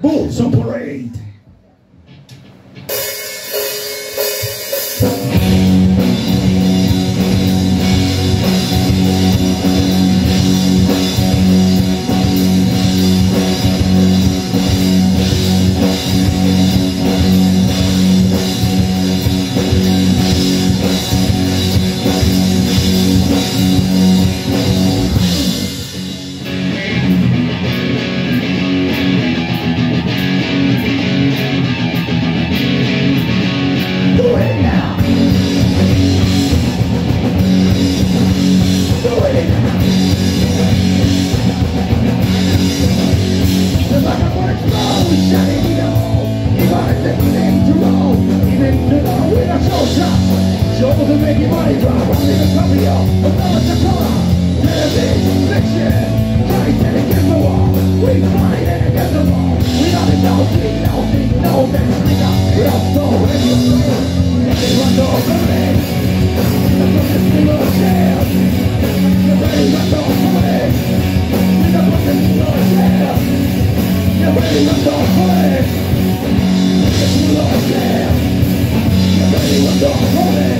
Bulls on Parade. Your money drop, only the copy of the of color. Television, fiction, and against the wall. We fight it against the wall. We don't know, we know, we know, that nigga. We don't know, and you know. Everyone know the man. The fucking single shell. Everyone know the man. The fucking single know the. The shell. Everyone know the. The fucking single is the polo polo shoot?